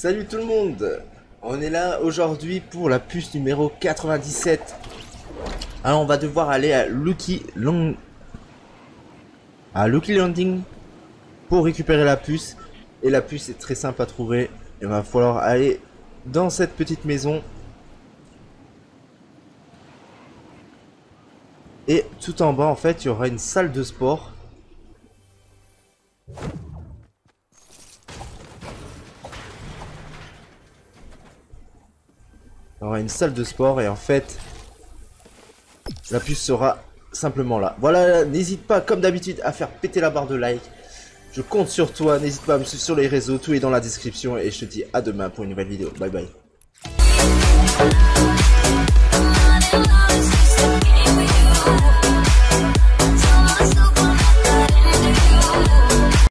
Salut tout le monde On est là aujourd'hui pour la puce numéro 97. Alors on va devoir aller à Lucky Long... à Lucky Landing pour récupérer la puce. Et la puce est très simple à trouver. Il va falloir aller dans cette petite maison. Et tout en bas en fait il y aura une salle de sport. Il y aura une salle de sport et en fait, la puce sera simplement là. Voilà, n'hésite pas comme d'habitude à faire péter la barre de like. Je compte sur toi, n'hésite pas à me suivre sur les réseaux, tout est dans la description et je te dis à demain pour une nouvelle vidéo. Bye bye.